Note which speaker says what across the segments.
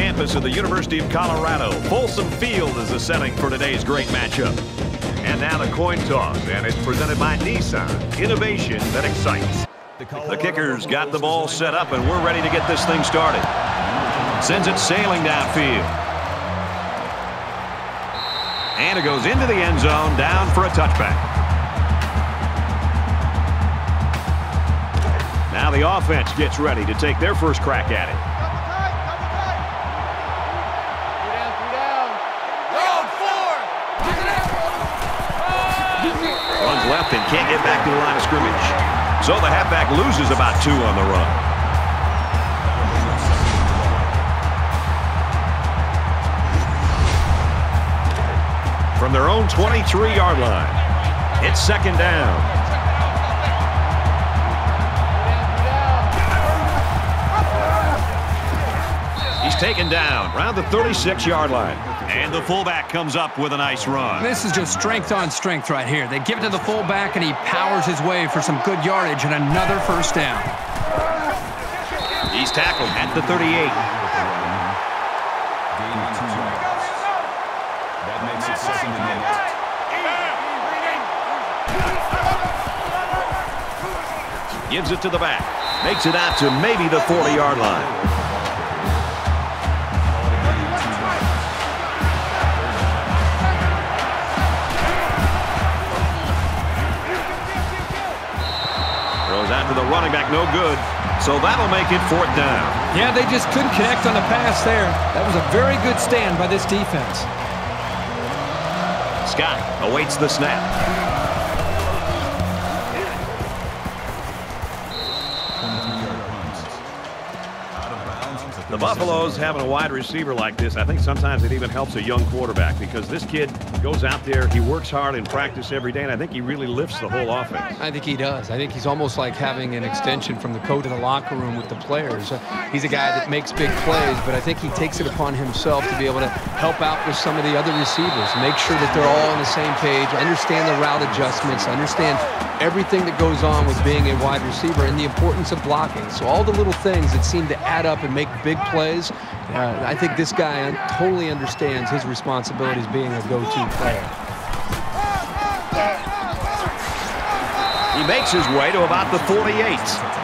Speaker 1: campus of the University of Colorado. Folsom Field is the setting for today's great matchup. And now the coin toss, and it's presented by Nissan. Innovation that excites. The kickers got the ball set up, and we're ready to get this thing started. Sends it sailing downfield. And it goes into the end zone, down for a touchback. Now the offense gets ready to take their first crack at it. Left and can't get back to the line of scrimmage. So the halfback loses about two on the run. From their own 23-yard line, it's second down. He's taken down around the 36-yard line. And the fullback comes up with a nice run.
Speaker 2: This is just strength on strength right here. They give it to the fullback, and he powers his way for some good yardage and another first down.
Speaker 1: He's tackled at the 38.
Speaker 3: That makes it second and eight.
Speaker 1: Gives it to the back. Makes it out to maybe the 40-yard line. Running back, no good. So that'll make it fourth down.
Speaker 2: Yeah, they just couldn't connect on the pass there. That was a very good stand by this defense.
Speaker 1: Scott awaits the snap. Buffaloes having a wide receiver like this, I think sometimes it even helps a young quarterback because this kid goes out there, he works hard in practice every day, and I think he really lifts the whole offense.
Speaker 4: I think he does. I think he's almost like having an extension from the coach in the locker room with the players. Uh, he's a guy that makes big plays, but I think he takes it upon himself to be able to help out with some of the other receivers, make sure that they're all on the same page, understand the route adjustments, understand everything that goes on with being a wide receiver and the importance of blocking. So all the little things that seem to add up and make big plays, uh, I think this guy totally understands his responsibilities being a go-to player.
Speaker 1: He makes his way to about the 48.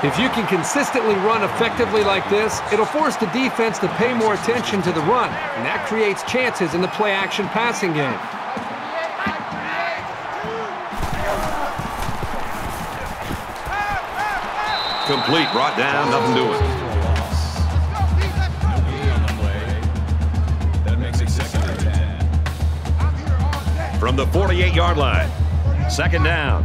Speaker 2: If you can consistently run effectively like this, it'll force the defense to pay more attention to the run, and that creates chances in the play-action passing game.
Speaker 1: Complete, brought down, nothing doing. From the 48-yard line, second down.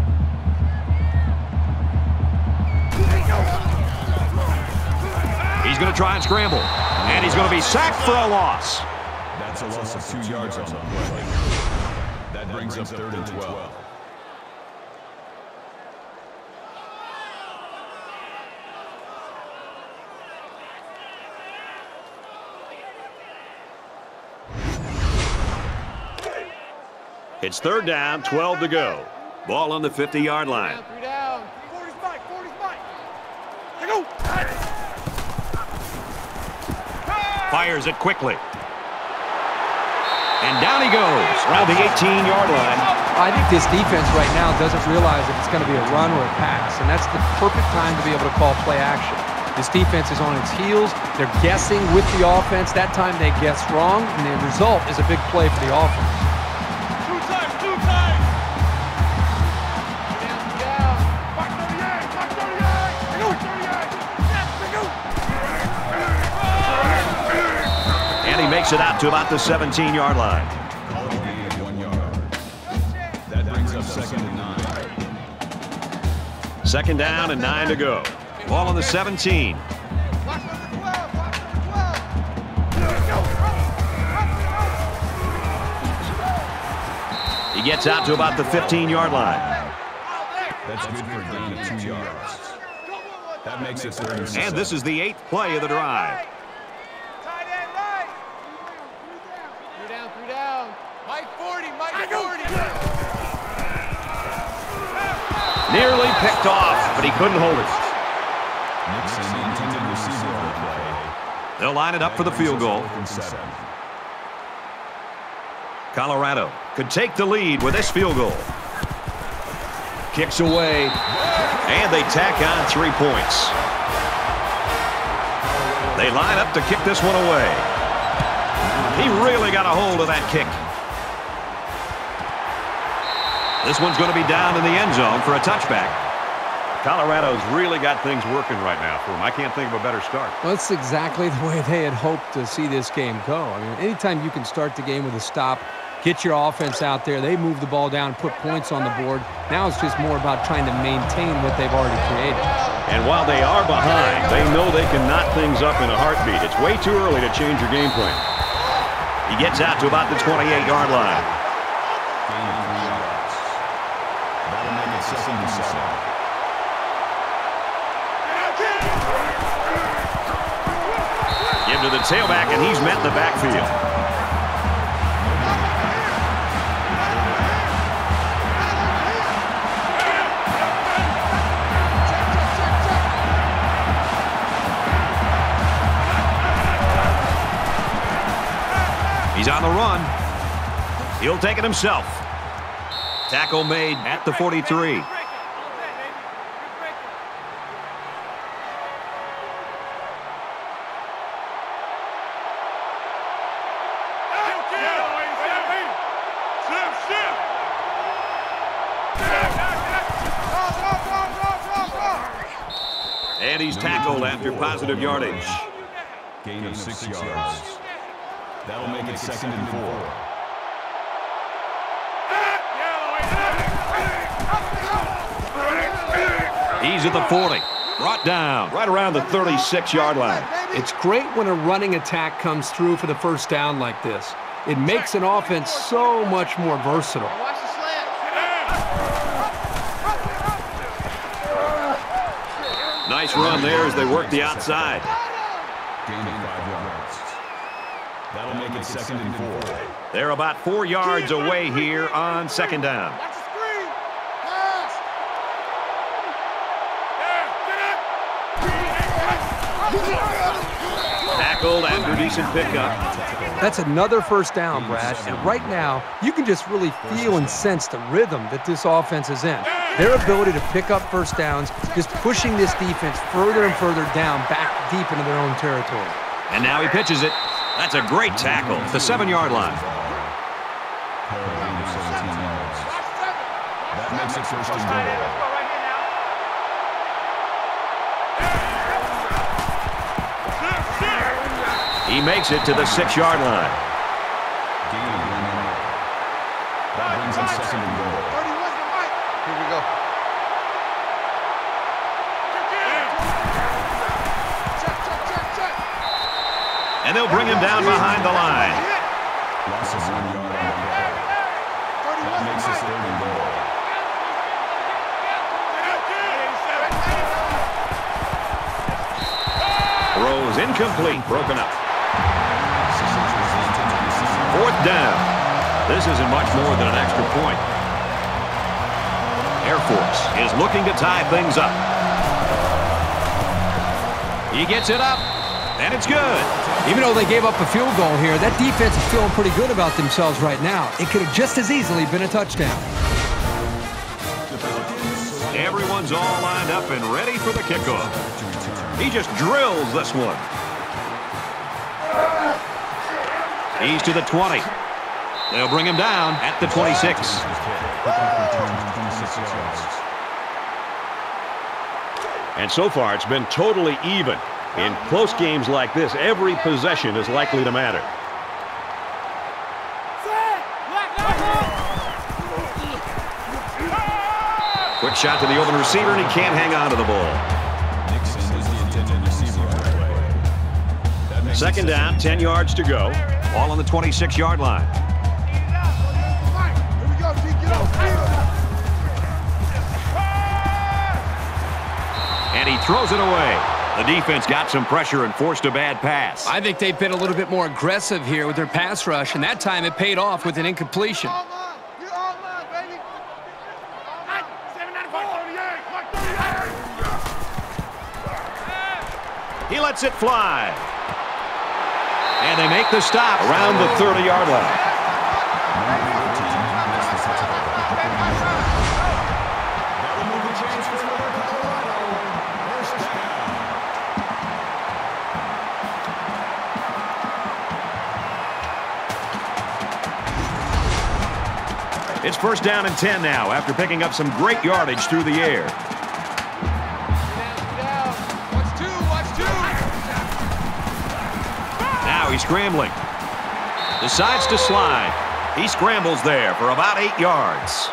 Speaker 1: He's going to try and scramble, and he's going to be sacked for a loss.
Speaker 3: That's a loss of two yards on the play. That brings up third and 12.
Speaker 1: It's third down, 12 to go. Ball on the 50-yard line.
Speaker 5: Three down. 40 spike, 40 spike.
Speaker 1: Fires it quickly. And down he goes around the 18-yard line.
Speaker 4: I think this defense right now doesn't realize if it's going to be a run or a pass, and that's the perfect time to be able to call play action. This defense is on its heels. They're guessing with the offense. That time they guess wrong, and the result is a big play for the offense.
Speaker 5: Back 38.
Speaker 1: And he makes it out to about the 17-yard line.
Speaker 3: Call it a gain of one yard. That brings up second and nine.
Speaker 1: Second down and nine to go. Ball on the 17.
Speaker 5: Watch number 12, watch number 12.
Speaker 1: He gets out to about the 15-yard line.
Speaker 3: That's good for a gain of two yards. That makes it. And
Speaker 1: this is the eighth play of the drive.
Speaker 5: Tight end right. Three down, three down. Mike 40, Mike 40.
Speaker 1: Nearly picked off, but he couldn't hold it.
Speaker 3: Nixon, the intended receiver play.
Speaker 1: They'll line it up for the field goal. Colorado could take the lead with this field goal. Kicks away, and they tack on three points. They line up to kick this one away. He really got a hold of that kick. This one's going to be down in the end zone for a touchback. Colorado's really got things working right now for them. I can't think of a better start.
Speaker 2: Well, that's exactly the way they had hoped to see this game go. I mean, anytime you can start the game with a stop, get your offense out there, they move the ball down, put points on the board. Now it's just more about trying to maintain what they've already created.
Speaker 1: And while they are behind, they know they can knot things up in a heartbeat. It's way too early to change your game plan. He gets out to about the 28-yard line. To the tailback, and he's met in the backfield. He's on the run. He'll take it himself. Tackle made at the 43. And he's tackled after positive yardage.
Speaker 3: Gain of six yards. That'll make it second and four.
Speaker 1: He's at the 40. Brought down right around the 36-yard line.
Speaker 6: It's great when a running attack comes through for the first down like this. It makes an offense so much more versatile.
Speaker 7: Watch the slant.
Speaker 1: Nice run there as they work the outside.
Speaker 3: Gain of five yards. That'll make it second and four.
Speaker 1: They're about four yards away here on second down.
Speaker 7: Watch the screen.
Speaker 1: Tackled after decent pickup.
Speaker 2: That's another first down, Brad. And right now, you can just really feel and sense the rhythm that this offense is in. Their ability to pick up first downs, just pushing this defense further and further down, back deep into their own territory.
Speaker 1: And now he pitches it. That's a great tackle. at The seven-yard line.
Speaker 3: Gain of 17 yards. That makes it first and goal.
Speaker 1: He makes it to the six-yard line.
Speaker 3: And
Speaker 1: they'll bring him down behind the line.
Speaker 3: Loss one yard on the play. That makes it third and goal.
Speaker 1: Throws incomplete, broken up. Fourth down. This isn't much more than an extra point. Air Force is looking to tie things up. He gets it up, and it's good.
Speaker 2: Even though they gave up a field goal here, that defense is feeling pretty good about themselves right now. It could have just as easily been a touchdown.
Speaker 1: Everyone's all lined up and ready for the kickoff. He just drills this one. He's to the 20. They'll bring him down at the 26. And so far, it's been totally even. In close games like this, every possession is likely to matter. Quick shot to the open receiver, and he can't hang on to the ball. Second down, 10 yards to go. All on the 26-yard line. And he throws it away. The defense got some pressure and forced a bad pass.
Speaker 2: I think they've been a little bit more aggressive here with their pass rush, and that time it paid off with an incompletion.
Speaker 7: All mine. You all mine, baby. All mine. 794. Mike 38.
Speaker 1: He lets it fly. And they make the stop around the 30-yard line. It's first down and 10 now after picking up some great yardage through the air.
Speaker 5: Watch two, watch two.
Speaker 1: Now he's scrambling. Decides to slide. He scrambles there for about eight yards.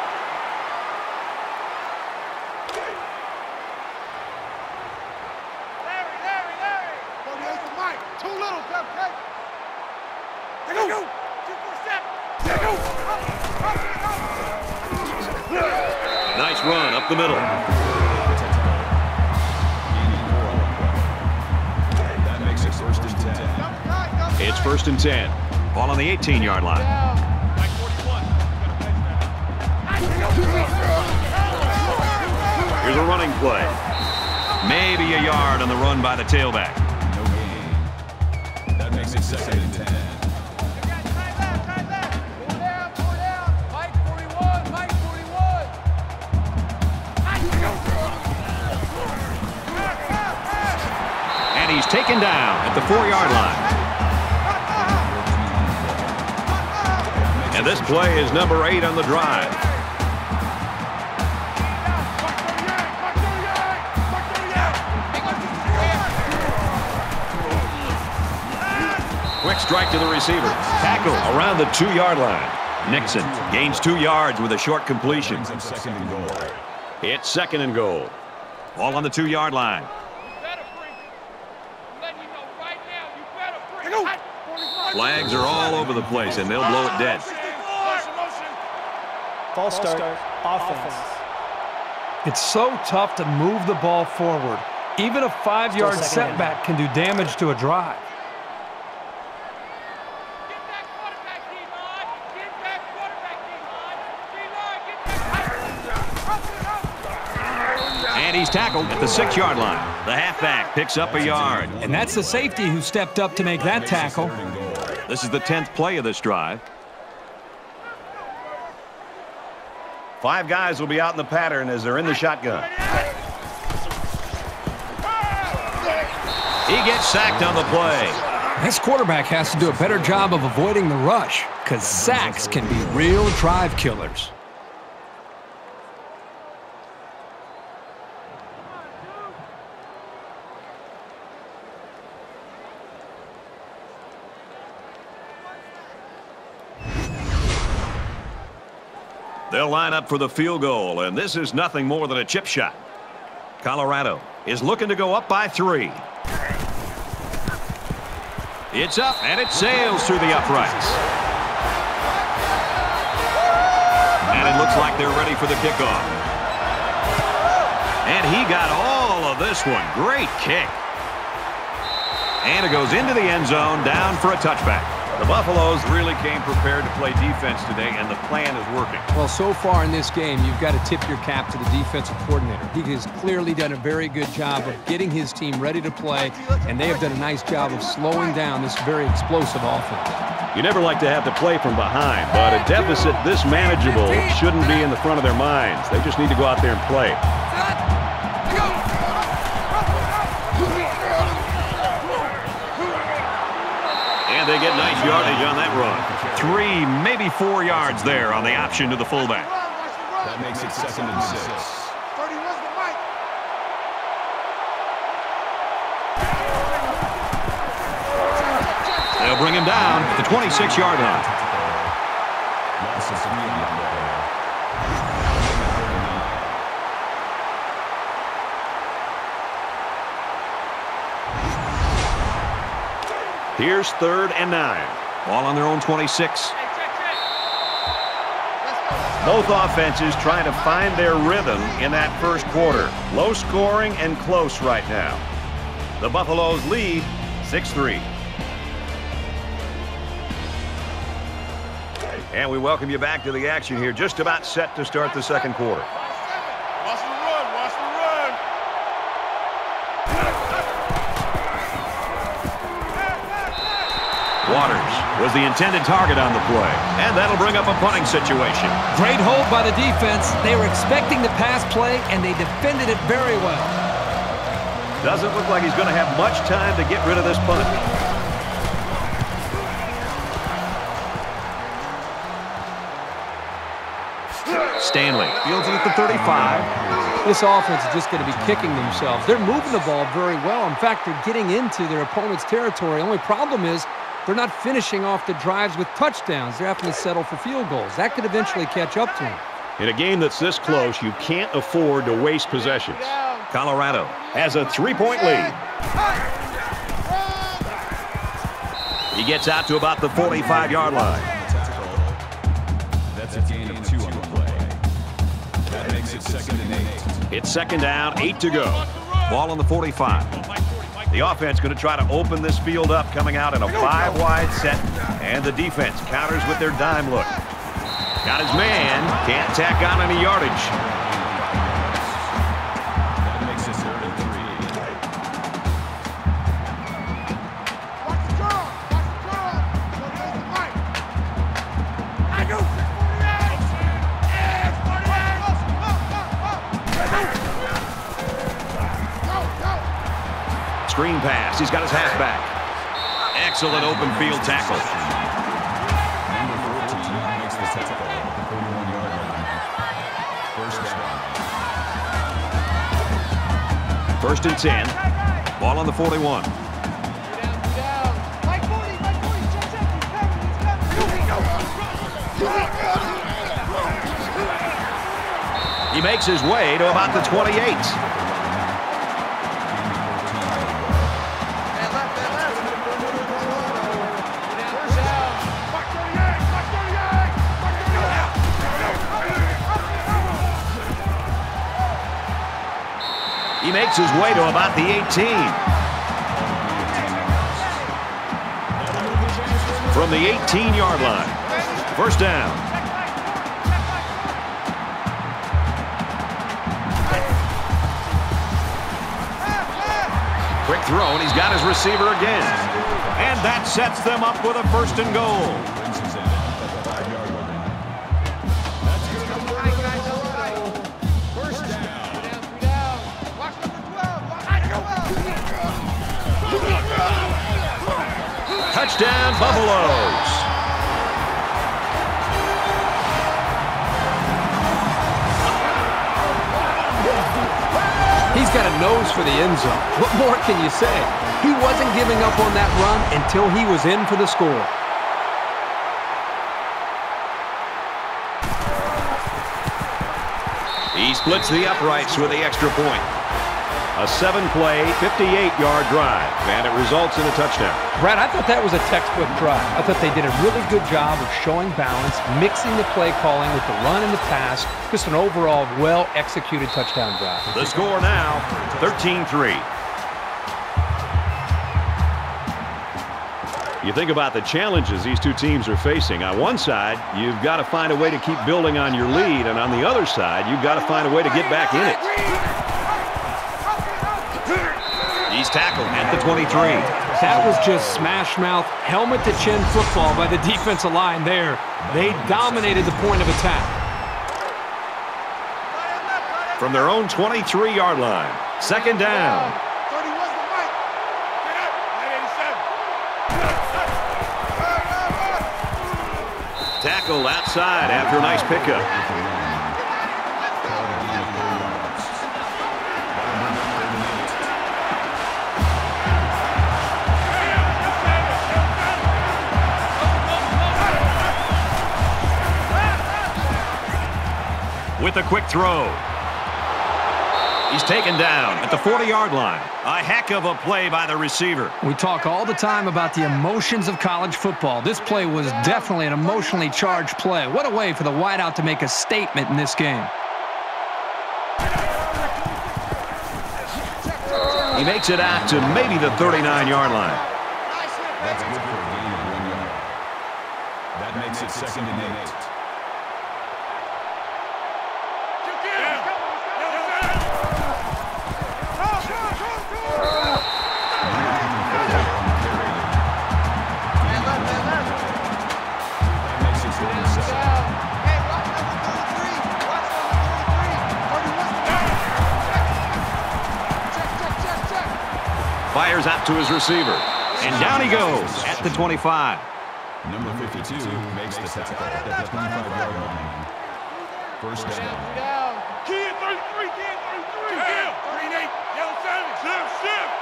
Speaker 3: And 10.
Speaker 1: Ball on the 18-yard line. Here's a running play. Maybe a yard on the run by the tailback.
Speaker 3: No gain. That makes it second and 10.
Speaker 5: Tight left, tight left. Pull down, pull down. Mike 41, Mike 41.
Speaker 1: And he's taken down at the four-yard line. This play is number eight on the drive. Quick strike to the receiver. Tackle around the two-yard line. Nixon gains two yards with a short completion. It's second and goal. Ball on the two-yard line. Flags are all over the place, and they'll blow it dead.
Speaker 8: False start, offense.
Speaker 2: It's so tough to move the ball forward. Even a five-yard
Speaker 8: Still second and
Speaker 2: setback can do damage to a drive.
Speaker 5: Get that quarterback, D-line. Get that quarterback, D-line. D-line, get that.
Speaker 1: And he's tackled at the six-yard line. The halfback picks up a yard.
Speaker 2: And that's the safety who stepped up to make that tackle.
Speaker 3: third and goal.
Speaker 1: This is the 10th play of this drive. Five guys will be out in the pattern as they're in the shotgun. He gets sacked on the play.
Speaker 2: This quarterback has to do a better job of avoiding the rush because sacks can be real drive killers.
Speaker 1: They'll line up for the field goal, and this is nothing more than a chip shot. Colorado is looking to go up by three. It's up, and it sails through the uprights. And it looks like they're ready for the kickoff. And he got all of this one. Great kick. And it goes into the end zone, down for a touchback. The Buffaloes really came prepared to play defense today, and the plan is working.
Speaker 4: Well, so far in this game, you've got to tip your cap to the defensive coordinator. He has clearly done a very good job of getting his team ready to play, and they have done a nice job of slowing down this very explosive offense.
Speaker 1: You never like to have to play from behind, but a deficit this manageable shouldn't be in the front of their minds. They just need to go out there and play. They get nice yardage on that run. Three, maybe four yards there on the option to the fullback.
Speaker 3: That makes it second and six.
Speaker 5: 31's the Mike.
Speaker 1: They'll bring him down at the 26-yard line. Here's third and nine. Ball on their own 26.
Speaker 5: Hey, check, check. Let's go, let's go.
Speaker 1: Both offenses trying to find their rhythm in that first quarter. Low scoring and close right now. The Buffaloes lead 6-3. And we welcome you back to the action here. Just about set to start the second quarter.
Speaker 5: Watch the run, watch the run.
Speaker 1: Was the intended target on the play. And that'll bring up a punting situation.
Speaker 2: Great hold by the defense. They were expecting the pass play, and they defended it very well.
Speaker 1: Doesn't look like he's going to have much time to get rid of this punt. Stanley fields it at the 35.
Speaker 4: This offense is just going to be kicking themselves. They're moving the ball very well. In fact, they're getting into their opponent's territory. Only problem is they're not finishing off the drives with touchdowns. They're having to settle for field goals. That could eventually catch up to them.
Speaker 1: In a game that's this close, you can't afford to waste possessions. Colorado has a three-point lead. He gets out to about the 45-yard line.
Speaker 3: That's a gain of two on the play. That makes it second and eight.
Speaker 1: It's second down, eight to go. Ball on the 45. The offense going to try to open this field up, coming out in a five-wide set, and the defense counters with their dime look. Got his man, can't tack on any yardage. Screen pass, he's got his halfback. Excellent open field tackle.
Speaker 3: Number 14 makes the tackle at the 31-yard line. First down.
Speaker 1: First and 10. Ball on the 41. He makes his way to about the 28. Makes his way to about the 18. From the 18-yard line. First down. Quick throw, and he's got his receiver again. And that sets them up with a first and goal. Buffaloes.
Speaker 2: He's got a nose for the end zone. What more can you say? He wasn't giving up on that run until he was in for the score.
Speaker 1: He splits the uprights with the extra point. A seven-play, 58-yard drive, and it results in a touchdown.
Speaker 4: Brad, I thought that was a textbook drive. I thought they did a really good job of showing balance, mixing the play calling with the run and the pass. Just an overall well-executed touchdown drive.
Speaker 1: The score now, 13-3. You think about the challenges these two teams are facing. On one side, you've got to find a way to keep building on your lead, and on the other side, you've got to find a way to get back in it. He's tackled at the 23.
Speaker 2: That was just smash mouth, helmet to chin football by the defensive line there. They dominated the point of attack.
Speaker 1: From their own 23-yard line, second down. Tackled outside after a nice pickup. With a quick throw. He's taken down at the 40-yard line. A heck of a play by the receiver.
Speaker 2: We talk all the time about the emotions of college football. This play was definitely an emotionally charged play. What a way for the wideout to make a statement in this game.
Speaker 1: He makes it out to maybe the 39-yard line.
Speaker 3: That's good for a gain of one yard. That makes it second and eight.
Speaker 1: To his receiver. And down he goes at the 25.
Speaker 3: Number 52 makes the tackle at the 25-yard line. First down.
Speaker 5: Down. Kid 33, kid 33. Hell, green eight, yellow seven. Shift, shift.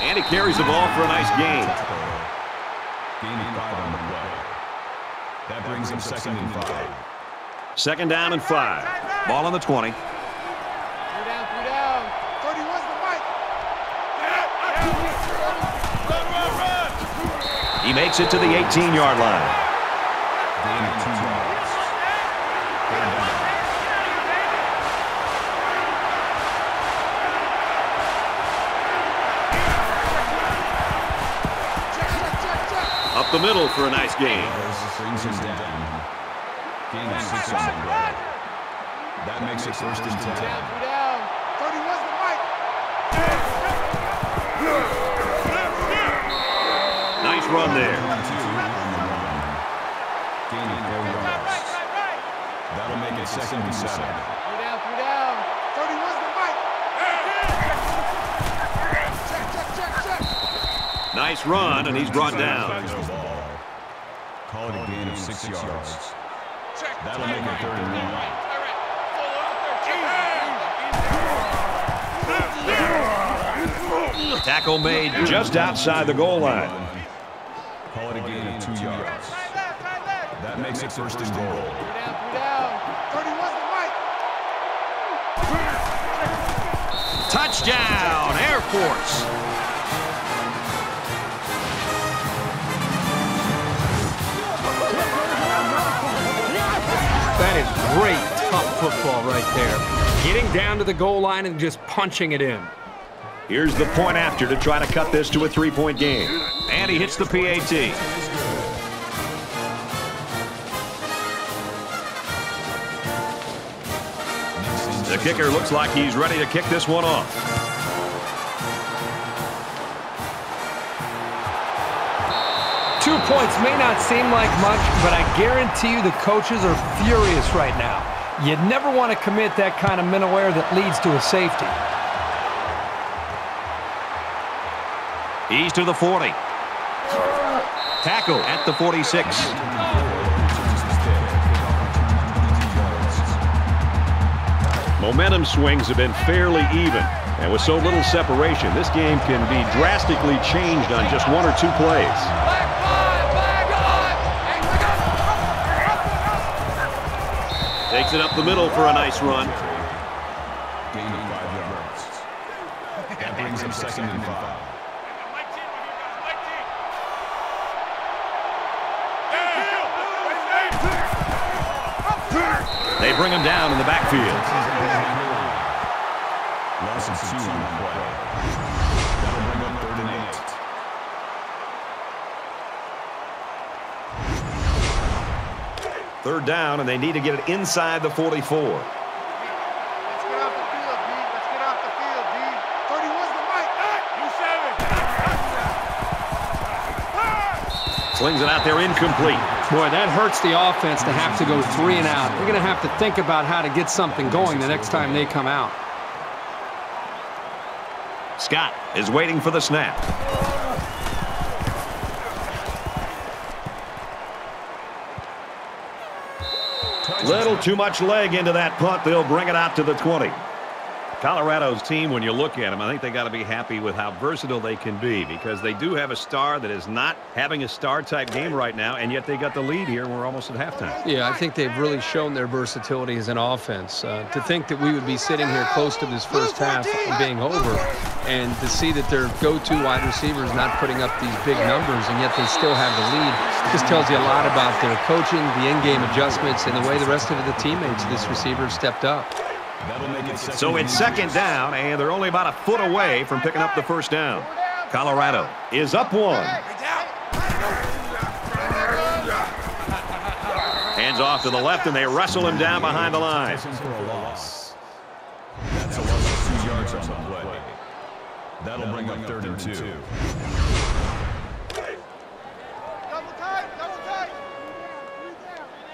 Speaker 1: And he carries the ball for a nice gain.
Speaker 3: Gaining five on the play. That brings him second and five.
Speaker 1: Second down and five. Ball on the 20. He makes it to the 18-yard line. Up the middle for a nice
Speaker 3: game. That makes it first and
Speaker 1: 10. Run there.
Speaker 3: Two on the run. Gaining four yards. That'll make it second and seven.
Speaker 5: Three down, three down. 31's the Mike. Check, check, check, check.
Speaker 1: Nice run, and he's brought down.
Speaker 3: Carries the ball. Call it a gain of six yards. That'll make it third and one.
Speaker 1: Tackle made just outside the goal line.
Speaker 3: Makes it first and goal.
Speaker 5: Three down, three down. 31's the Mike.
Speaker 1: Touchdown, Air Force.
Speaker 2: That is great, tough football right there. Getting down to the goal line and just punching it in.
Speaker 1: Here's the point after to try to cut this to a three-point game. And he hits the PAT. The kicker looks like he's ready to kick this one off.
Speaker 2: Two points may not seem like much, but I guarantee you the coaches are furious right now. You never want to commit that kind of mental error that leads to a safety.
Speaker 1: He's to the 40. Tackle at the 46. Momentum swings have been fairly even. And with so little separation, this game can be drastically changed on just one or two plays. Takes it up the middle for a nice run.
Speaker 3: Third
Speaker 1: down, and they need to get it inside the 44.
Speaker 5: Let's get off the field, D. Let's get off the field, D. 31's the Mike. You seven.
Speaker 1: Slings it out there incomplete.
Speaker 2: Boy, that hurts the offense to have to go three and out. They're going to have to think about how to get something going the next time they come out.
Speaker 1: Scott is waiting for the snap. Little too much leg into that punt. They'll bring it out to the 20. Colorado's team, when you look at them, I think they got to be happy with how versatile they can be because they do have a star that is not having a star-type game right now, and yet they got the lead here, and we're almost at halftime.
Speaker 4: Yeah, I think they've really shown their versatility as an offense. Uh, to think that we would be sitting here close to this first half being over, and to see that their go-to wide receiver is not putting up these big numbers, and yet they still have the lead, just tells you a lot about their coaching, the in-game adjustments, and the way the rest of the teammates, this receiver, stepped up.
Speaker 3: That'll make it second
Speaker 1: So it's second down, and they're only about a foot away from picking up the first down. Colorado is up one. Hands off to the left, and they wrestle him down behind the line.
Speaker 3: Tackling a loss. That's a loss of two yards on the play. That'll bring up third and two.
Speaker 5: Double tight, double tight.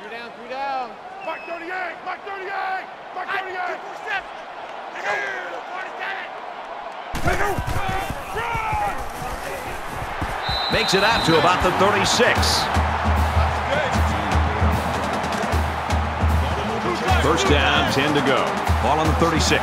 Speaker 5: Three down, three down. Mark 38! Mark 38! Mark 38! Four steps!
Speaker 1: Makes it out to about the 36. First down, 10 to go. Ball on the 36.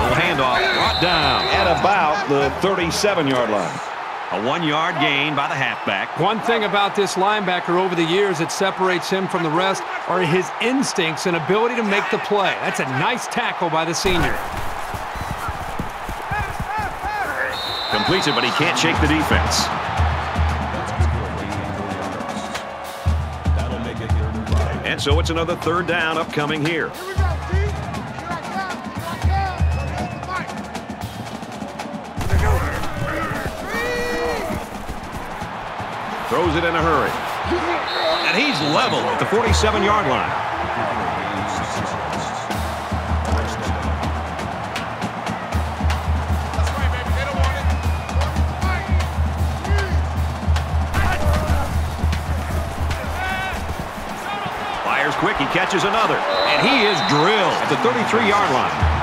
Speaker 1: Little handoff brought down at about the 37-yard line. A one-yard gain by the halfback.
Speaker 2: One thing about this linebacker over the years that separates him from the rest are his instincts and ability to make the play. That's a nice tackle by the senior.
Speaker 1: Completes it, but he can't shake the defense.
Speaker 3: That'll make it third and.
Speaker 1: And so it's another third down upcoming here.
Speaker 5: Here
Speaker 1: Throws it in a hurry. And he's level at the 47-yard line.
Speaker 5: That's right, baby. They don't want it.
Speaker 1: Fires quick, he catches another. And he is drilled at the 33-yard line.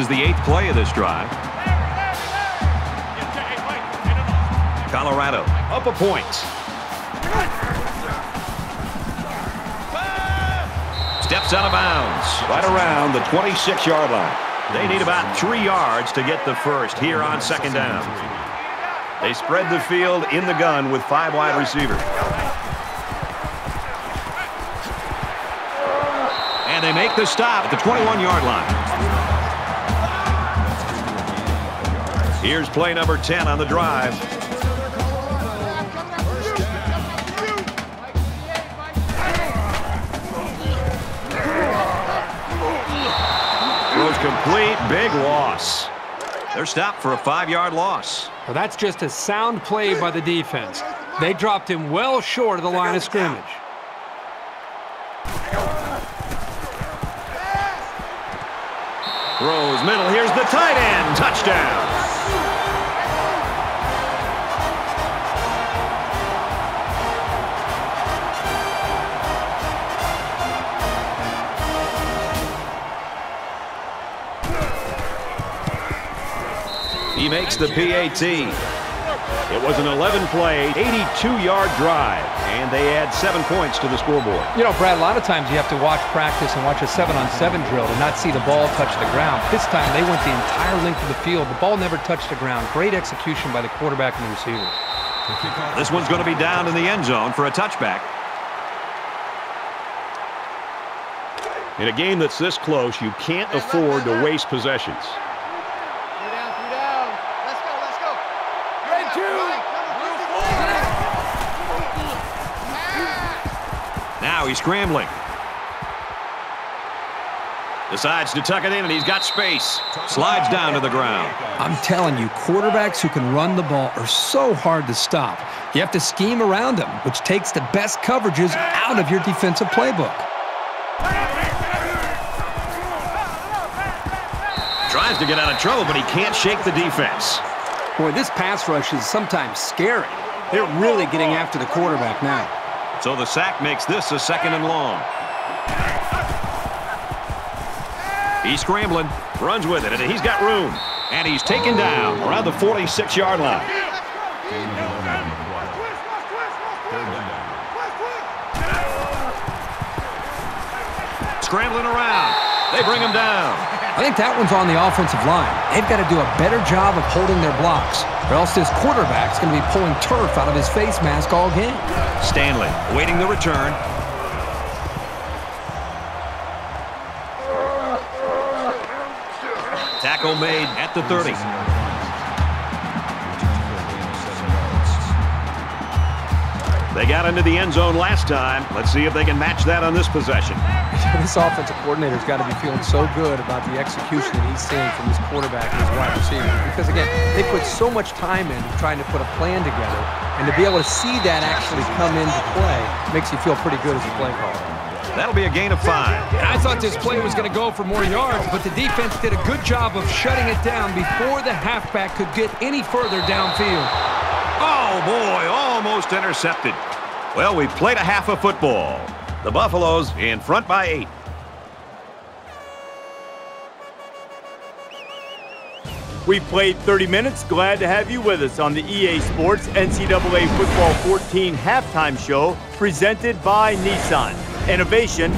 Speaker 1: Is the eighth play of this drive. Colorado up a point. Steps out of bounds right around the 26-yard line. They need about three yards to get the first here on second down. They spread the field in the gun with five wide receivers. And they make the stop at the 21-yard line. Here's play number 10 on the drive. Throws complete, big loss. They're stopped for a five-yard loss.
Speaker 2: Well, that's just a sound play by the defense. They dropped him well short of the line of scrimmage.
Speaker 1: Throws middle. Here's the tight end. Touchdown. Makes the PAT. It was an 11-play, 82-yard drive, and they add seven points to the scoreboard.
Speaker 2: You know, Brad, a lot of times you have to watch practice and watch a seven-on-seven drill to not see the ball touch the ground. This time they went the entire length of the field. The ball never touched the ground. Great execution by the quarterback and the receiver.
Speaker 1: This one's going to be down in the end zone for a touchback. In a game that's this close, you can't afford to waste possessions.
Speaker 5: Three down, three down. Let's go, let's go. Red two.
Speaker 1: Now he's scrambling. Decides to tuck it in, and he's got space. Slides down to the ground.
Speaker 2: I'm telling you, quarterbacks who can run the ball are so hard to stop. You have to scheme around them, which takes the best coverages out of your defensive playbook.
Speaker 1: Tries to get out of trouble, but he can't shake the defense.
Speaker 2: Boy, this pass rush is sometimes scary. They're really getting after the quarterback now.
Speaker 1: So the sack makes this a second and long. He's scrambling, runs with it, and he's got room. And he's taken down around the 46-yard line. Scrambling around. They bring him down.
Speaker 2: I think that one's on the offensive line. They've got to do a better job of holding their blocks, or else this quarterback's going to be pulling turf out of his face mask all game.
Speaker 1: Stanley waiting the return. Tackle made at the 30. They got into the end zone last time. Let's see if they can match that on this possession.
Speaker 4: This offensive coordinator's got to be feeling so good about the execution that he's seeing from his quarterback and his wide receiver. Because, again, they put so much time in trying to put a plan together, and to be able to see that actually come into play makes you feel pretty good as a play caller.
Speaker 1: That'll be a gain of five.
Speaker 2: And I thought this play was going to go for more yards, but the defense did a good job of shutting it down before the halfback could get any further downfield.
Speaker 1: Oh, boy, almost intercepted. Well, we played a half of football. The Buffaloes in front by eight.
Speaker 9: We played 30 minutes. Glad to have you with us on the EA Sports NCAA Football 14 halftime show presented by Nissan. Innovation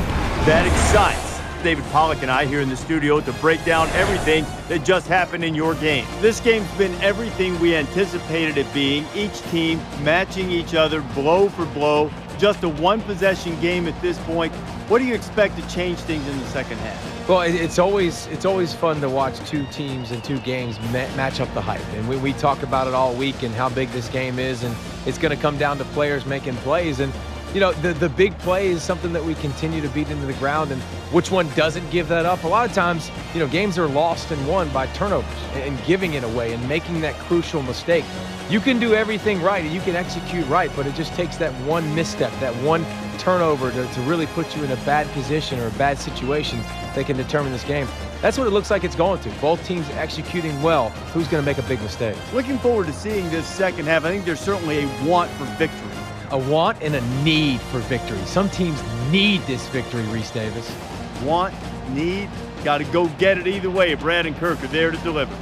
Speaker 9: that excites. David Pollack and I here in the studio to break down everything that just happened in your game. This game's been everything we anticipated it being, each team matching each other blow for blow. Just a one possession game at this point. What do you expect to change things in the second half?
Speaker 4: Well, it's always it's always fun to watch two teams and two games match up the hype, and we, we talk about it all week and how big this game is, and it's going to come down to players making plays, and you know, the, the big play is something that we continue to beat into the ground, and which one doesn't give that up? A lot of times, you know, games are lost and won by turnovers and, giving it away and making that crucial mistake. You can do everything right and you can execute right, but it just takes that one misstep, that one turnover to, to really put you in a bad position or a bad situation that can determine this game. That's what it looks like it's going to. Both teams executing well. Who's going to make a big mistake?
Speaker 9: Looking forward to seeing this second half. I think there's certainly a want for victory
Speaker 4: a want and a need for victory. Some teams need this victory, Rece Davis.
Speaker 9: Want, need, got to go get it either way. Brad and Kirk are there to deliver.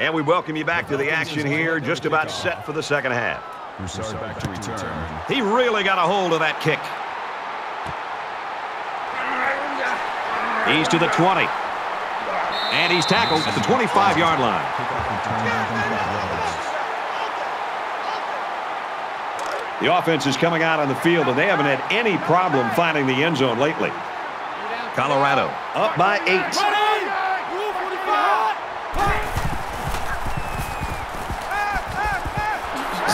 Speaker 1: And we welcome you back to the action here, just about set for the second half.
Speaker 3: back to return.
Speaker 1: He really got a hold of that kick. He's to the 20. And he's tackled at the 25-yard line. The offense is coming out on the field, and they haven't had any problem finding the end zone lately. Colorado up by eight.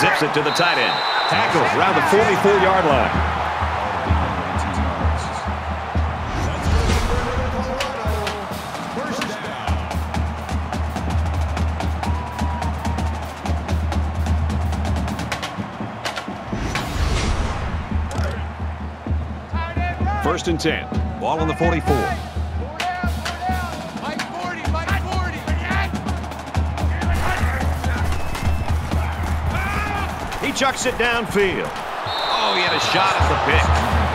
Speaker 1: Zips it to the tight end. Tackles around the 44-yard line. First and 10. Ball on the 44. He chucks it downfield. Oh, he had a shot at the pick.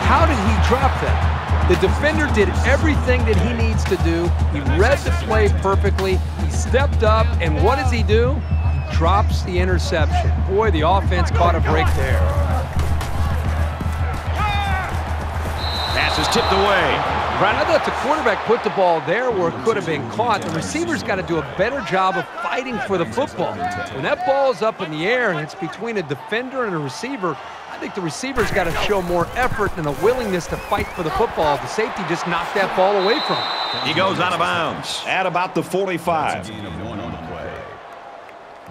Speaker 2: How did he drop that? The defender did everything that he needs to do. He read the play perfectly. He stepped up, and what does he do? He drops the interception. Boy, the offense caught a break there.
Speaker 1: Is tipped away.
Speaker 2: Brad, I thought the quarterback put the ball there where it could have been caught. The receiver's got to do a better job of fighting for the football. When that ball is up in the air and it's between a defender and a receiver, I think the receiver's got to show more effort and a willingness to fight for the football. The safety just knocked that ball away from him.
Speaker 1: He goes out of bounds at about the 45.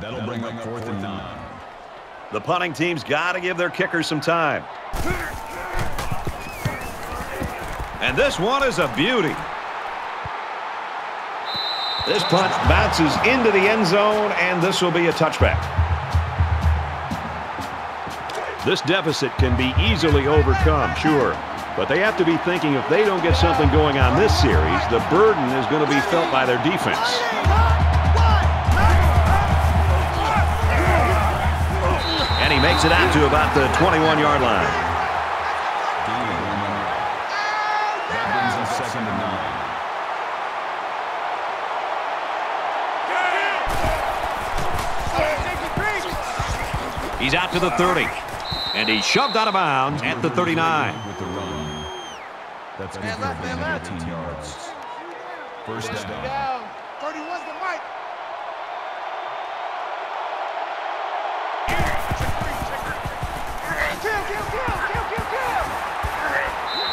Speaker 3: That'll bring up fourth and nine.
Speaker 1: The punting team's got to give their kickers some time. And this one is a beauty. This punt bounces into the end zone, and this will be a touchback. This deficit can be easily overcome, sure. But they have to be thinking if they don't get something going on this series, the burden is going to be felt by their defense. And he makes it out to about the 21-yard line. Out to the 30. And he's shoved out of bounds at the 39.
Speaker 3: With the run. That's good for 18 yards. First down. 31's the Mike.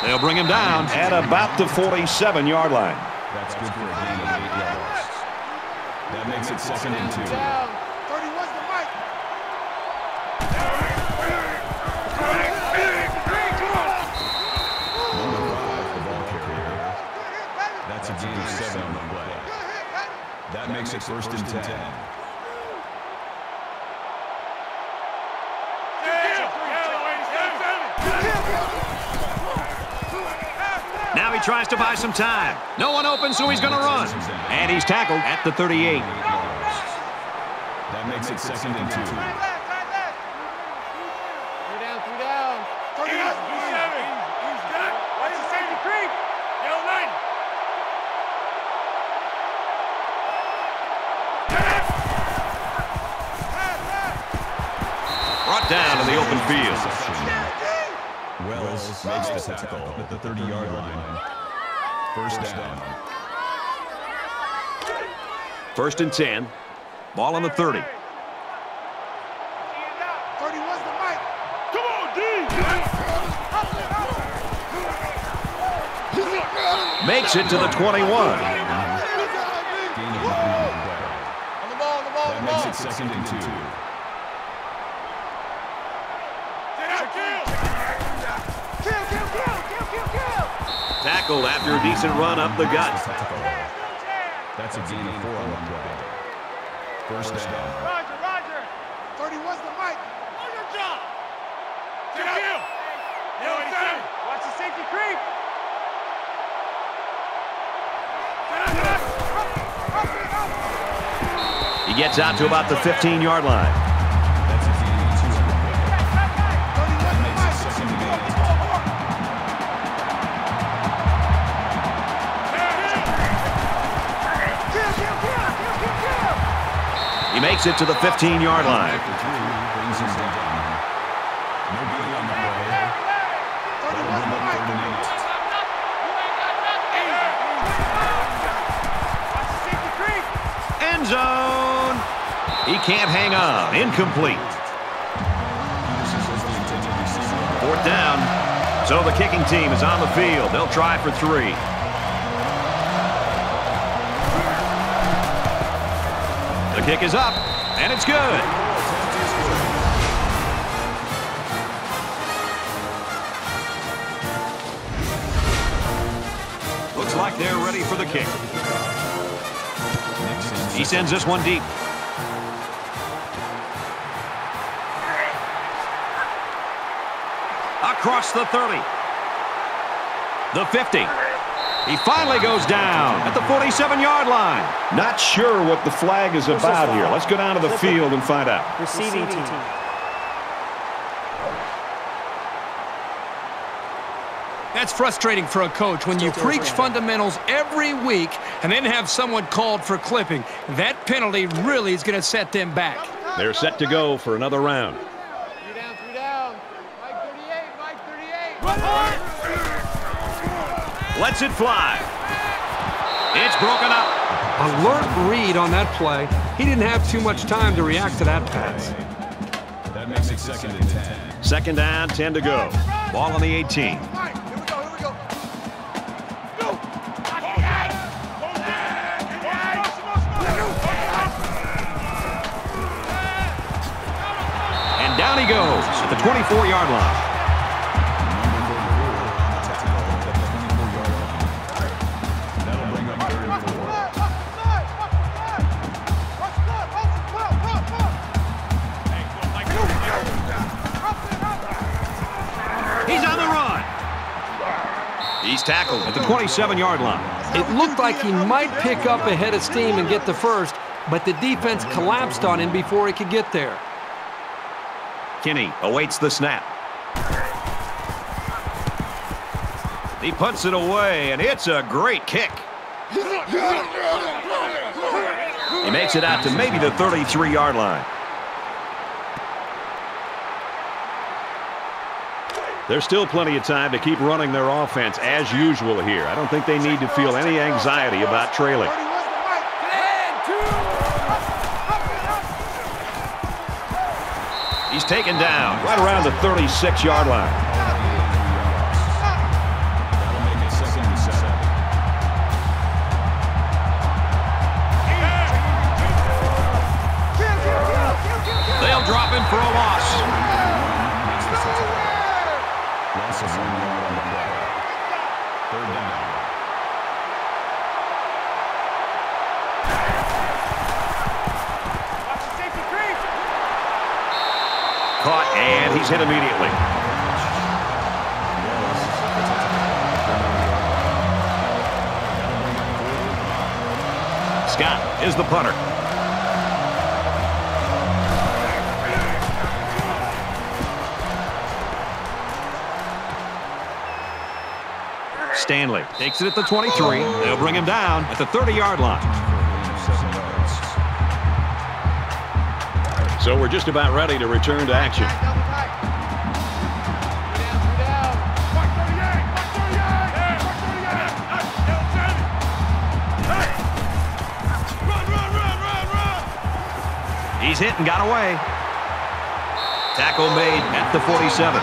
Speaker 1: They'll bring him down at about the 47-yard line.
Speaker 3: That's good for a gain of eight yards. That makes it second and two. Makes it first and ten.
Speaker 1: Now he tries to buy some time. No one open, so he's going to run. And he's tackled at the 38.
Speaker 3: That makes it second and two.
Speaker 5: The
Speaker 3: tackle at the 30-yard line. First down.
Speaker 1: First and 10. Ball on the 30.
Speaker 5: 31's the Mike.
Speaker 1: Makes it to the 21.
Speaker 3: Gain of nine
Speaker 1: Tackled after a decent run up the gut.
Speaker 3: That's a gain of four on the play. First down.
Speaker 5: Roger, Roger. 31's the Mike. On your job. Kill, kill. Watch the safety creep.
Speaker 1: He gets out to about the 15-yard line.
Speaker 3: Makes it
Speaker 1: to the 15-yard line. End zone. He can't hang on. Incomplete. Fourth down. So the kicking team is on the field. They'll try for three. Kick is up, and it's good. Looks like they're ready for the kick. He sends this one deep. Across the 30. The 50. He finally goes down at the 47-yard line. Not sure what the flag is about here. Let's go down to the field and find out.
Speaker 8: Receiving team.
Speaker 4: That's frustrating for a coach when you preach fundamentals every week and then have someone called for clipping. That penalty really is going to set them back.
Speaker 1: They're set to go for another round. Lets it fly. It's broken up.
Speaker 2: Alert read on that play. He didn't have too much time to react to that pass.
Speaker 3: That makes it second and ten.
Speaker 1: Second down, 10 to go. Ball on the 18.
Speaker 5: Here we go, here we go.
Speaker 1: And down he goes at the 24-yard line. Tackled at the 27-yard line.
Speaker 2: It looked like he might pick up a head of steam and get the first, but the defense collapsed on him before he could get there.
Speaker 1: Kinney awaits the snap. He puts it away, and it's a great kick. He makes it out to maybe the 33-yard line. There's still plenty of time to keep running their offense as usual here. I don't think they need to feel any anxiety about trailing. He's taken down right around the 36-yard line. They'll drop him for a loss. He's hit immediately. Scott is the punter. Stanley takes it at the 23. They'll bring him down at the 30-yard line. So we're just about ready to return to action. He's hit and got away. Tackle made at the 47.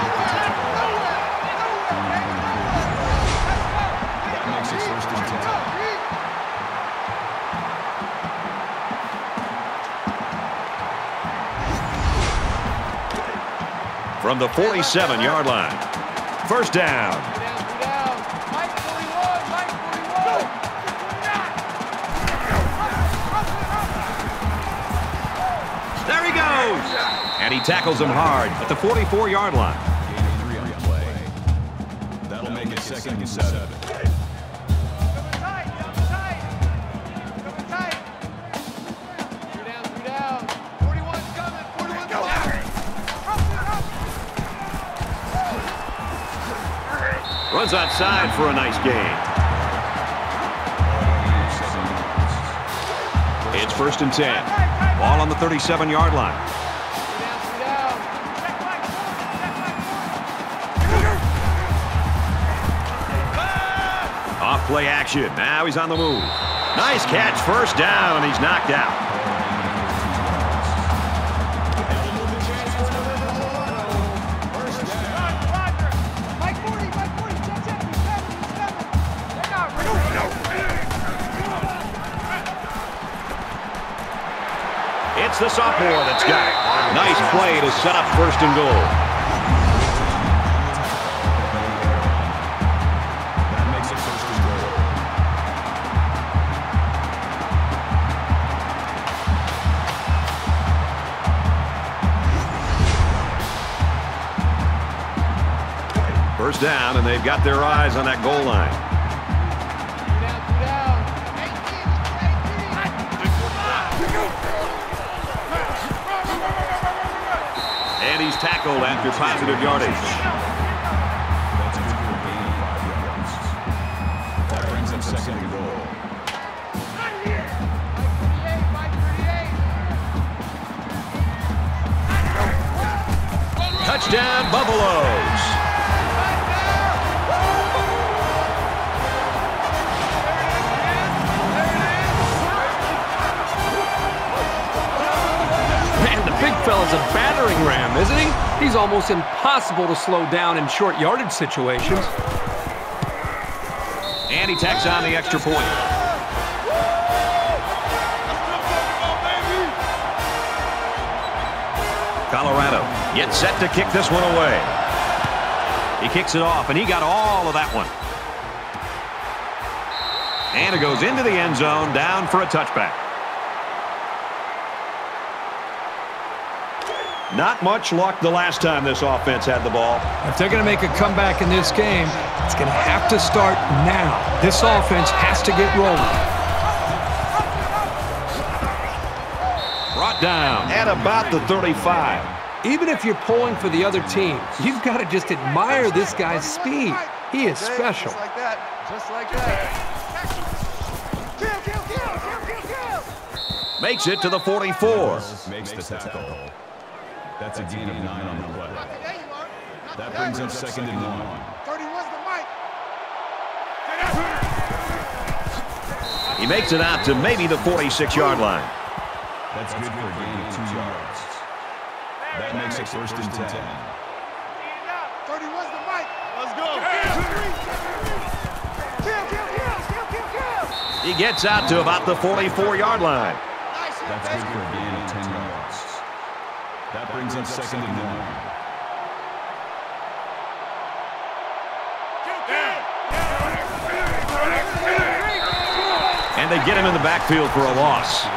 Speaker 3: That makes it first and 10.
Speaker 1: From the 47-yard line. First down. And he tackles him hard at the 44-yard line.
Speaker 3: Gain of three on the play. That'll make it second and seven.
Speaker 1: Runs outside for a nice gain. It's first and 10. Ball on the 37-yard line. Play action. Now he's on the move. Nice catch. First down. and He's knocked out. It's the sophomore that's got it. Nice play to set up first and goal. They've got their eyes on that goal line. And he's tackled after positive yardage.
Speaker 3: Touchdown, good a
Speaker 2: battering ram, isn't he? He's almost impossible to slow down in short yardage situations.
Speaker 1: And he tacks on the extra point. Colorado gets set to kick this one away. He kicks it off, and he got all of that one. And it goes into the end zone, down for a touchback. Not much luck the last time this offense had the ball.
Speaker 2: If they're going to make a comeback in this game, it's going to have to start now. This offense has to get rolling.
Speaker 1: Brought down at about the 35.
Speaker 2: Even if you're pulling for the other team, you've got to just admire this guy's speed. He is special.
Speaker 5: Just like that. Just like that.
Speaker 1: Makes it to the 44.
Speaker 3: Makes the tackle. That's a gain of nine on the play. That brings up second and one.
Speaker 5: 31's the Mike.
Speaker 1: He makes it out to maybe the 46-yard line.
Speaker 3: That's good for a gain of two yards. That makes it first and ten.
Speaker 5: 31's the Mike. Let's go. Kill, kill, kill, kill, kill, kill.
Speaker 1: He gets out to about the 44-yard line.
Speaker 5: Nice.
Speaker 3: That's good for a gain of ten yards. That brings up second and one.
Speaker 1: And they get him in the backfield for a loss.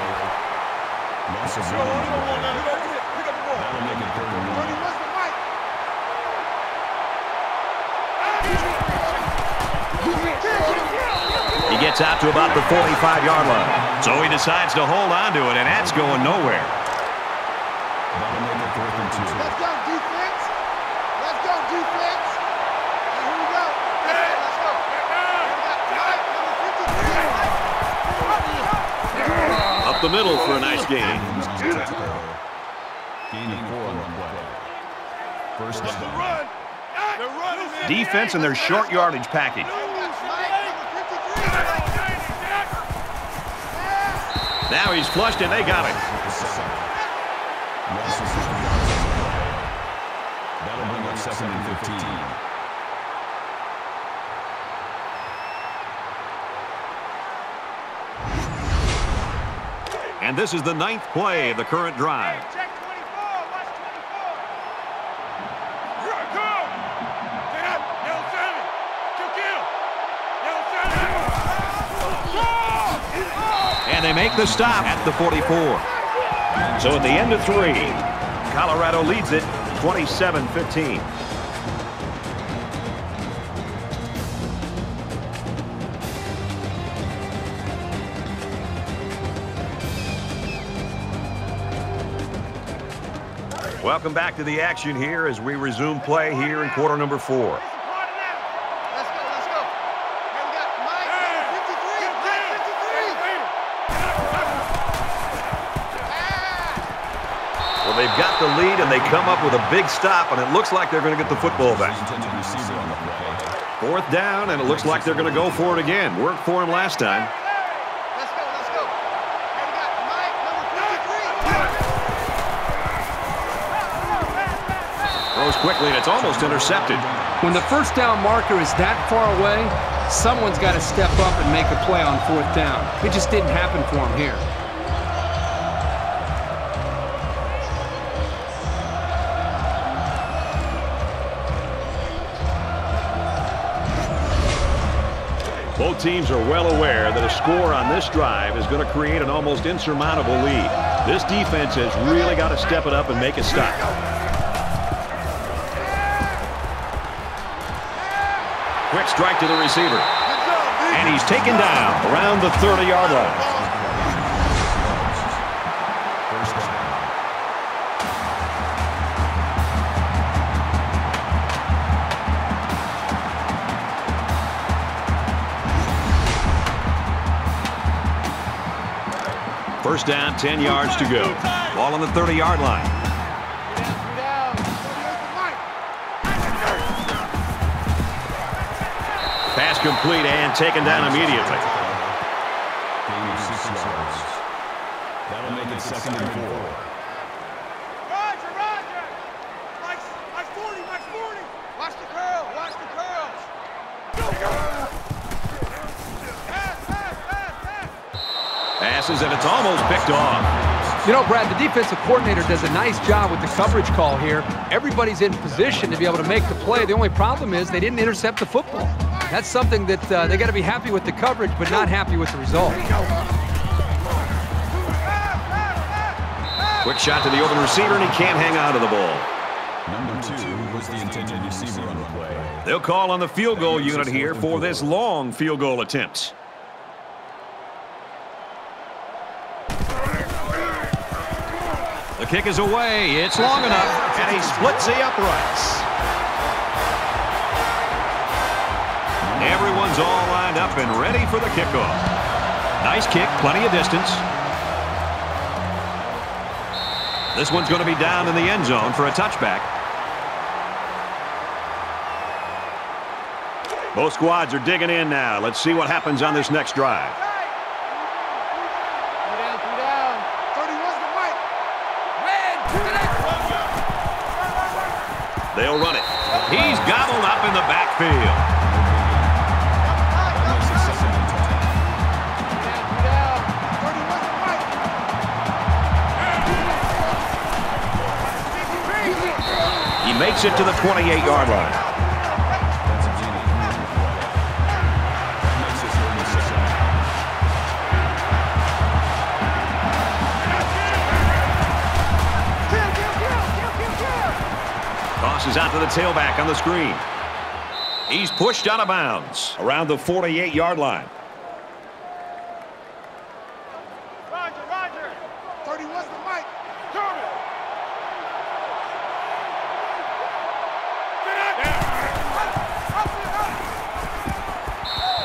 Speaker 1: He gets out to about the 45-yard line. So he decides to hold on to it, and that's going nowhere. The middle for a nice gain.
Speaker 3: Gain four on the play. First down.
Speaker 5: Run. They're running, man.
Speaker 1: Defense and their short yardage package.
Speaker 5: Mike, number 53.
Speaker 1: Now he's flushed, and they got him.
Speaker 3: Loss of six yards on the play. That'll bring up second and 15.
Speaker 1: And this is the ninth play of the current drive.
Speaker 5: Check 24. Watch 24. Here I come. Get up. Yellow Sammy. Kill, kill. Yellow Sammy.
Speaker 1: And they make the stop at the 44. So at the end of three, Colorado leads it 27-15. Welcome back to the action here as we resume play here in quarter number four.
Speaker 5: Let's go, let's go. Here we got Mike, number 53. Mike, 53. Ah.
Speaker 1: Well, they've got the lead and they come up with a big stop, and it looks like they're going to get the football back.
Speaker 3: Intended receiver on the play.
Speaker 1: Fourth down, and it looks like they're going to go for it again. Worked for him last time. Quickly, and it's almost intercepted.
Speaker 4: When the first down marker is that far away, someone's got to step up and make a play on fourth down. It just didn't happen for him here.
Speaker 1: Both teams are well aware that a score on this drive is going to create an almost insurmountable lead. This defense has really got to step it up and make a stop. Quick strike to the receiver. And he's taken down around the 30-yard line.
Speaker 3: First down.
Speaker 1: 10 yards to go. Ball on the 30-yard line. Pass complete and taken down immediately.
Speaker 3: Gain of six yards. That'll make it second and four.
Speaker 5: Roger, Roger. Mike's, Mike's 40, Mike's 40. Watch the curl, watch the curls. Pass, pass, pass, pass.
Speaker 1: Passes, and it's almost picked off.
Speaker 2: You know, Brad, the defensive coordinator does a nice job with the coverage call here. Everybody's in position to be able to make the play. The only problem is they didn't intercept the football. That's something that uh, they got to be happy with the coverage, but not happy with the result.
Speaker 1: Quick shot to the open receiver, and he can't hang on to the ball.
Speaker 3: Number two was the intended receiver on the play.
Speaker 1: They'll call on the field goal unit here for this long field goal attempt. The kick is away. It's long enough, and he splits the uprights. Everyone's all lined up and ready for the kickoff. Nice kick, plenty of distance. This one's going to be down in the end zone for a touchback. Both squads are digging in now. Let's see what happens on this next drive.
Speaker 5: Three down, three down. 31's the Mike.
Speaker 1: They'll run it. He's gobbled up in the backfield.
Speaker 3: Makes it
Speaker 1: to the 28-yard line. Tosses out to the tailback on the screen. He's pushed out of bounds around the 48-yard line.
Speaker 10: Roger, Roger. 31's the Mike. Turn it.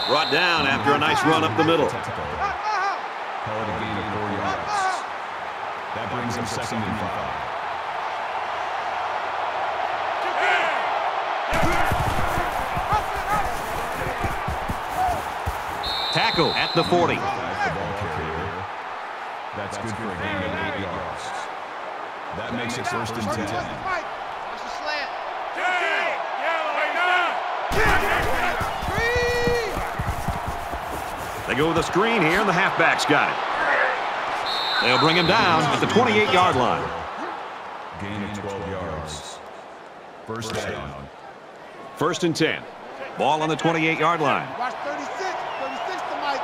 Speaker 1: Brought down after a nice run up the middle.
Speaker 3: Call it a gain of four yards. That brings up second and five.
Speaker 1: Tackle at the 40.
Speaker 3: Back the ball carrier. That's good for a gain of eight yards. That makes it first and ten.
Speaker 1: They go with a screen here, and the halfback's got it. They'll bring him down at the 28-yard line.
Speaker 3: Gain of 12 yards. First down.
Speaker 1: First and 10. Ball on the 28-yard line.
Speaker 10: Watch 36. 36 the Mike.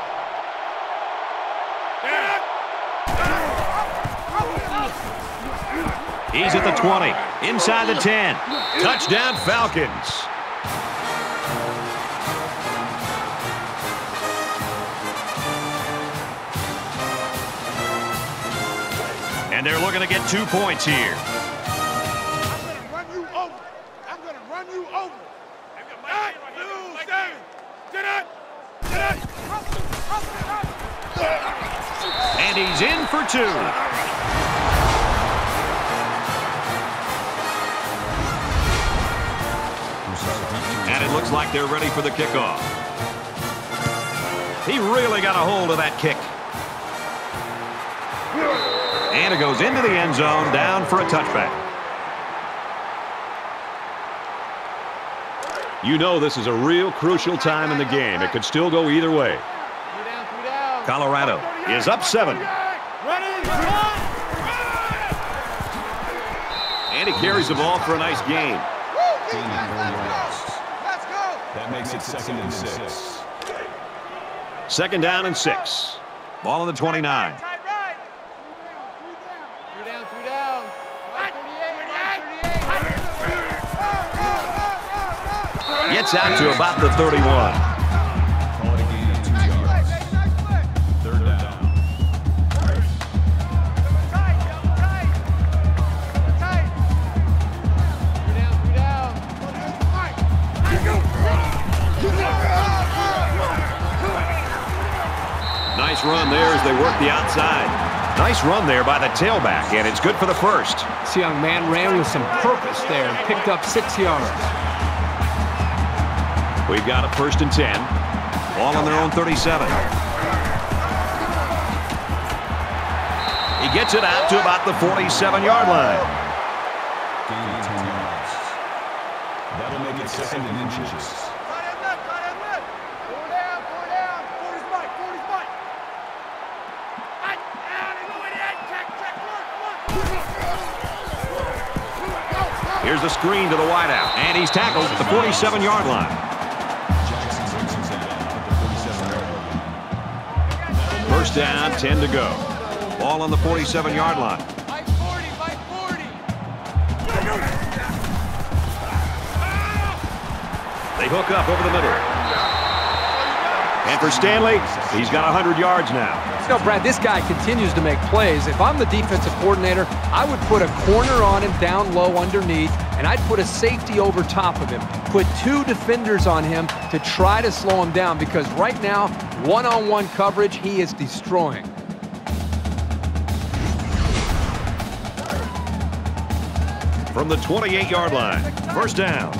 Speaker 1: He's at the 20. Inside the 10. Touchdown Falcons. To get two points here.
Speaker 10: I'm going to run you over. I'm going to run you over.
Speaker 1: And he's in for two. And it looks like they're ready for the kickoff. He really got a hold of that kick. And it goes into the end zone, down for a touchback. You know this is a real crucial time in the game. It could still go either way. Colorado is up seven. And he carries the ball for a nice gain.
Speaker 10: Woo,
Speaker 3: Gain of
Speaker 10: defense,
Speaker 3: four
Speaker 10: let's
Speaker 3: yards.
Speaker 10: go. Let's go.
Speaker 3: That makes it second and six.
Speaker 1: Second down and six. Ball on the 29. Gets out to about the 31.
Speaker 3: Call it a gain of two yards. Third down.
Speaker 11: Three down, three down.
Speaker 1: Nice run there as they work the outside. Nice run there by the tailback, and it's good for the first.
Speaker 2: This young man ran with some purpose there and picked up six yards.
Speaker 1: We've got a first and 10. Ball on their own 37. He gets it out to about the 47-yard line.
Speaker 3: Gain of 10 yards. That'll make it second and inches.
Speaker 1: Here's the screen to the wideout, and he's tackled at the 47-yard line. First down, 10 to go. Ball on the 47-yard line.
Speaker 11: Mike 40, Mike 40.
Speaker 1: They hook up over the middle. And for Stanley, he's got 100 yards now.
Speaker 2: You know, Brad, this guy continues to make plays. If I'm the defensive coordinator, I would put a corner on him down low underneath, and I'd put a safety over top of him. Put two defenders on him to try to slow him down because right now, one-on-one coverage, he is destroying.
Speaker 1: From the 28-yard line, first down.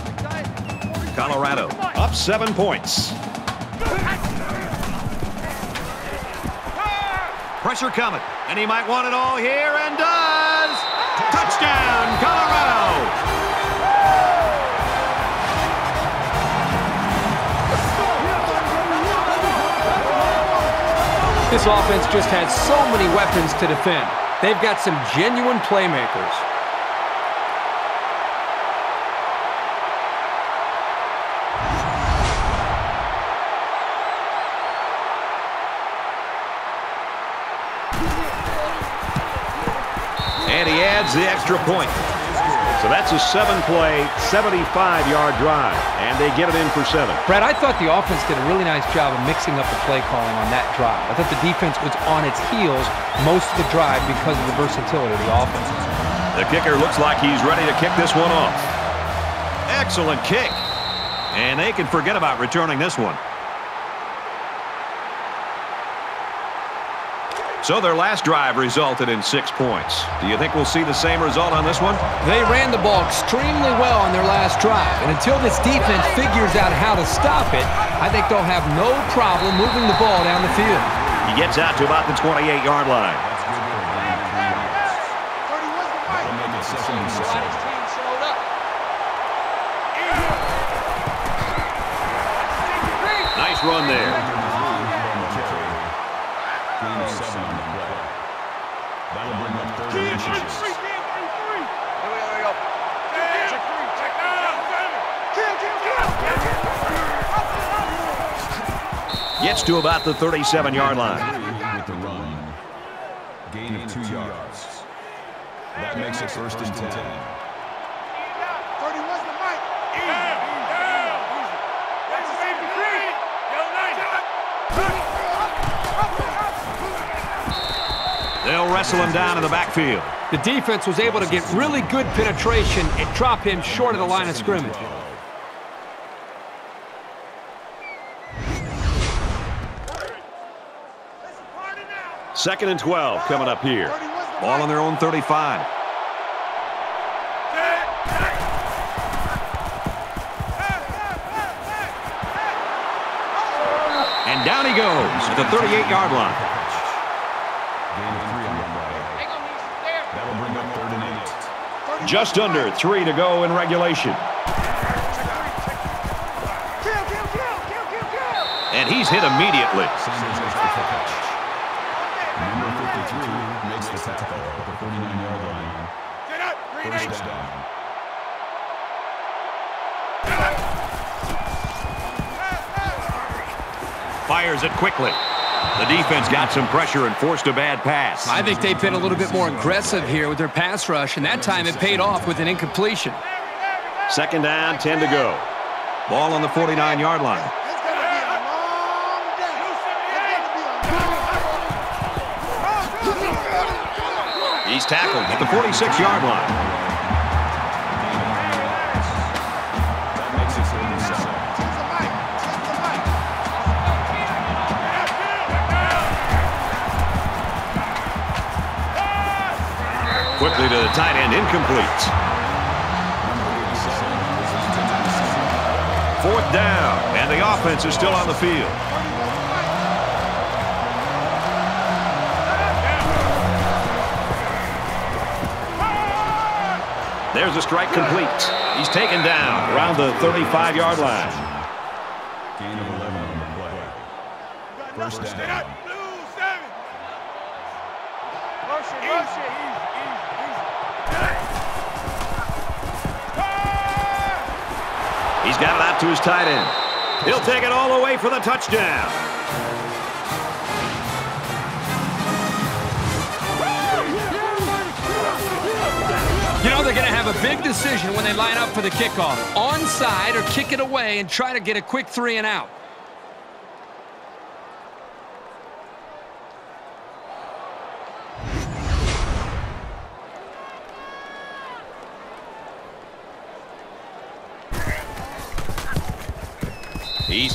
Speaker 1: Colorado up seven points. Pressure coming, and he might want it all here, and does! Touchdown, Colorado!
Speaker 2: This offense just had so many weapons to defend. They've got some genuine playmakers.
Speaker 1: And he adds the extra point. So that's a seven-play, 75-yard drive, and they get it in for seven.
Speaker 2: Brad, I thought the offense did a really nice job of mixing up the play calling on that drive. I thought the defense was on its heels most of the drive because of the versatility of the offense.
Speaker 1: The kicker looks like he's ready to kick this one off. Excellent kick. And they can forget about returning this one. So their last drive resulted in six points. Do you think we'll see the same result on this one?
Speaker 2: They ran the ball extremely well on their last drive, and until this defense figures out how to stop it, I think they'll have no problem moving the ball down the field.
Speaker 1: He gets out to about the 28-yard line.
Speaker 3: That'll make it second and seven.
Speaker 8: Team showed up.
Speaker 1: Nice run there. Gets to about the 37-yard line.
Speaker 3: With the run. Gain of two yards. That makes it first and ten.
Speaker 5: 31's the Mike. Down, down. That's the safety three. Yo, nice.
Speaker 1: They'll wrestle him down in the backfield.
Speaker 2: The defense was able to get really good penetration and drop him short of the line of scrimmage.
Speaker 1: Second and 12 coming up here. Ball on their own 35. And down he goes at the 38-yard line.
Speaker 3: Gain of three on the play.
Speaker 8: Hang on, Neeson, there.
Speaker 3: That'll bring up third and eight.
Speaker 1: Just under three to go in regulation.
Speaker 5: Kill, kill, kill, kill, kill, kill.
Speaker 1: And he's hit immediately. Fires it quickly. The defense got some pressure and forced a bad pass.
Speaker 4: I think they've been a little bit more aggressive here with their pass rush, and that time it paid off with an incompletion.
Speaker 1: Second down, 10 to go. Ball on the 49-yard line.
Speaker 5: It's gonna be a long day. It's gonna be a long
Speaker 1: He's tackled at the 46-yard line. Quickly to the tight end, incomplete. Fourth down, and the offense is still on the field. There's a strike complete. He's taken down around the 35-yard line.
Speaker 3: Gain of 11 on the play. First down.
Speaker 1: To his tight end. He'll take it all the way for the touchdown.
Speaker 2: You know, they're going to have a big decision when they line up for the kickoff. Onside or kick it away and try to get a quick three and out.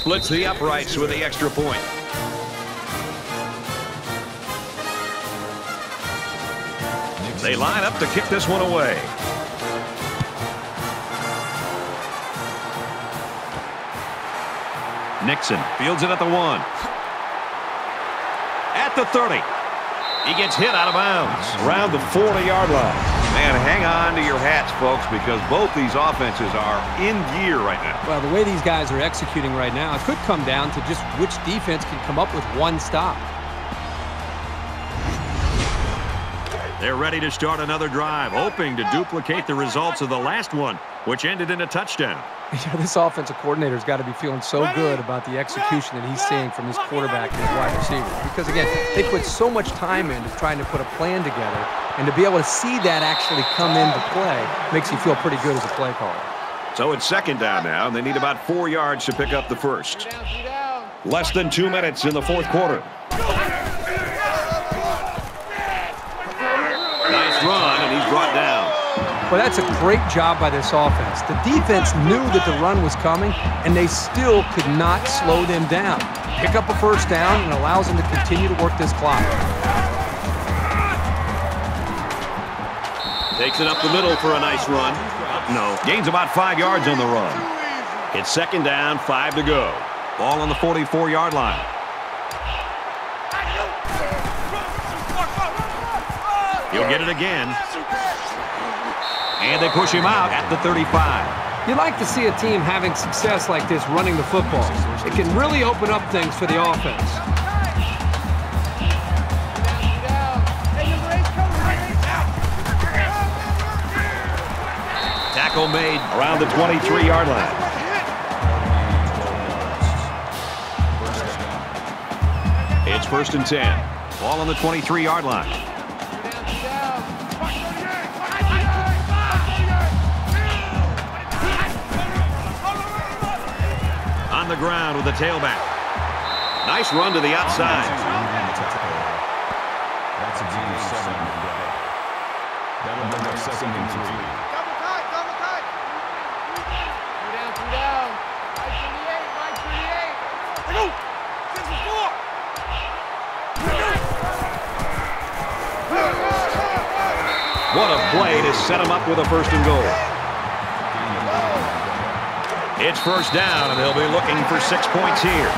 Speaker 1: Splits the uprights with the extra point. They line up to kick this one away. Nixon fields it at the one. At the 30. He gets hit out of bounds around the 40-yard line. Man, hang on to your hats, folks, because both these offenses are in gear right now.
Speaker 2: Well, the way these guys are executing right now, it could come down to just which defense can come up with one stop.
Speaker 1: They're ready to start another drive, hoping to duplicate the results of the last one, which ended in a touchdown.
Speaker 2: Yeah, this offensive coordinator's got to be feeling so good about the execution that he's seeing from his quarterback and his wide receivers. Because, again, they put so much time into trying to put a plan together, And to be able to see that actually come into play makes you feel pretty good as a play caller.
Speaker 1: So it's second down now, and they need about four yards to pick up the first. Less than two minutes in the fourth quarter. Nice run, and he's brought down.
Speaker 2: Well, that's a great job by this offense. The defense knew that the run was coming, and they still could not slow them down. Pick up a first down and allows them to continue to work this clock.
Speaker 1: Takes it up the middle for a nice run. No, gains about five yards on the run. It's second down, five to go. Ball on the 44-yard line. He'll get it again. And they push him out at the 35.
Speaker 2: You like to see a team having success like this running the football. It can really open up things for the offense.
Speaker 1: Tackle made around the 23-yard line. It's first and 10. Ball on the 23-yard line. On the ground with the tailback. Nice run to the outside. What a play to set him up with a first and goal. It's first down, and they'll be looking for six points here.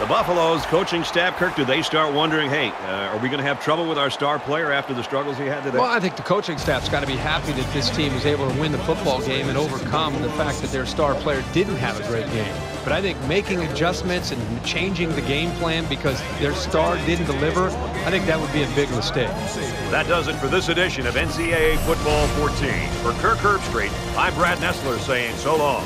Speaker 1: The Buffaloes coaching staff, Kirk, do they start wondering, hey, uh, are we going to have trouble with our star player after the struggles he had today?
Speaker 4: Well, I think the coaching staff's got to be happy that this team was able to win the football game and overcome the fact that their star player didn't have a great game. But I think making adjustments and changing the game plan because their star didn't deliver, I think that would be a big mistake.
Speaker 1: That does it for this edition of NCAA Football 14. For Kirk Herbstreit, I'm Brad Nessler saying so long.